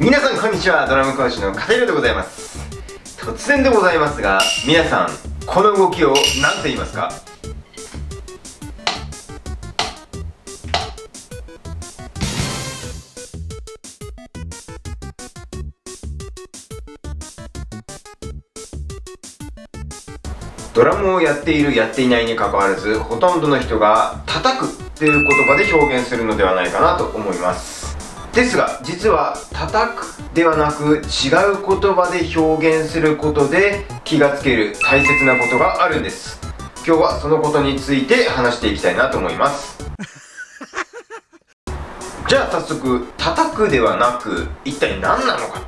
皆さんこんにちは。ドラム講師の片色でございます。突然でございますが皆さんこの動きを何と言いますか？ドラムをやっているやっていないにかかわらずほとんどの人が叩くっていう言葉で表現するのではないかなと思います。ですが実は叩くではなく違う言葉で表現することで気がつける大切なことがあるんです。今日はそのことについて話していきたいなと思います。じゃあ早速叩くではなく一体何なのか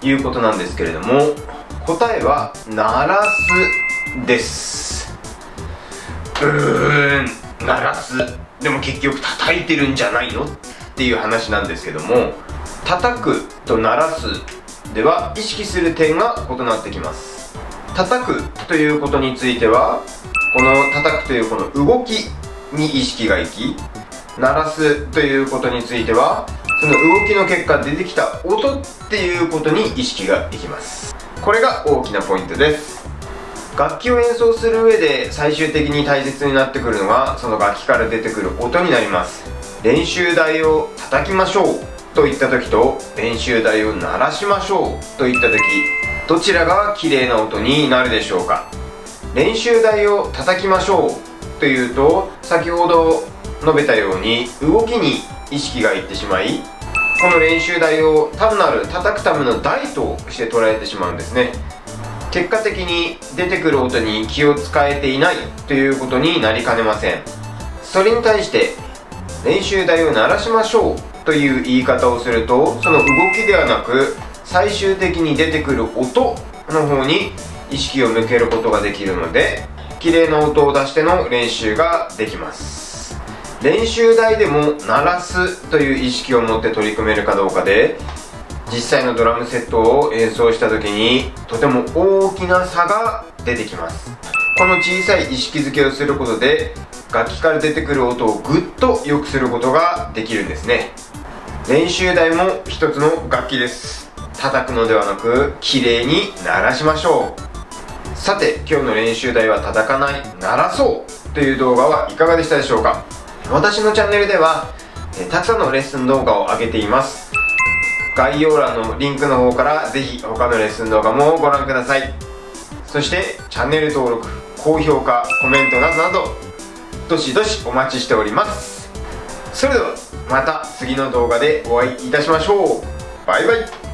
ということなんですけれども答えは鳴らすです。うーん鳴らす。でも結局叩いてるんじゃないのっていう話なんですけども叩くと鳴らすでは意識する点が異なってきます。叩くということについてはこの叩くというこの動きに意識がいき鳴らすということについてはその動きの結果出てきた音っていうことに意識がいきます。これが大きなポイントです。楽器を演奏する上で最終的に大切になってくるのがその楽器から出てくる音になります。練習台を叩きましょうといった時と練習台を鳴らしましょうといった時どちらが綺麗な音になるでしょうか。練習台を叩きましょうというと先ほど述べたように動きに意識がいってしまいこの練習台を単なる叩くための台として捉えてしまうんですね。結果的に出てくる音に気を使えていないということになりかねません。それに対して練習台を鳴らしましょうという言い方をするとその動きではなく最終的に出てくる音の方に意識を向けることができるので綺麗な音を出しての練習ができます。練習台でも鳴らすという意識を持って取り組めるかどうかで実際のドラムセットを演奏した時にとても大きな差が出てきます。この小さい意識づけをすることで楽器から出てくる音をぐっと良くすることができるんですね。練習台も一つの楽器です。叩くのではなく綺麗に鳴らしましょう。さて今日の練習台は叩かない鳴らそうという動画はいかがでしたでしょうか？私のチャンネルでは、たくさんのレッスン動画を上げています。概要欄のリンクの方からぜひ他のレッスン動画もご覧ください。そしてチャンネル登録高評価コメントなどなどどしどしお待ちしております。それではまた次の動画でお会いいたしましょう。バイバイ。